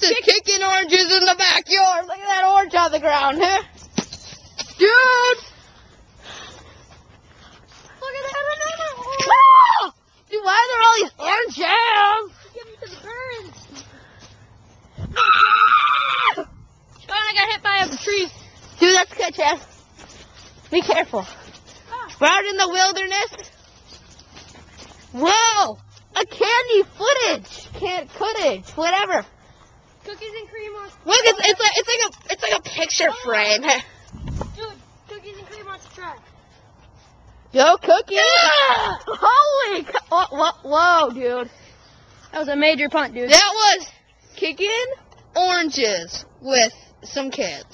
This is kicking oranges in the backyard. Look at that orange on the ground, huh? Dude! Look at that another orange! Ah! Dude, why are there all these oranges? Give them to the birds. Ah! Oh, I got hit by a tree. Dude, that's good, Chad. Be careful. Ah. We're out in the wilderness. Whoa! A candy footage! Can't footage, whatever. Cookies and cream on. Look, it's, it's like it's like a it's like a picture oh, frame. Dude, cookies and cream on the track. Yo, cookie! Holy! co- Whoa, whoa, whoa, dude! That was a major punt, dude. That was kicking oranges with some kids.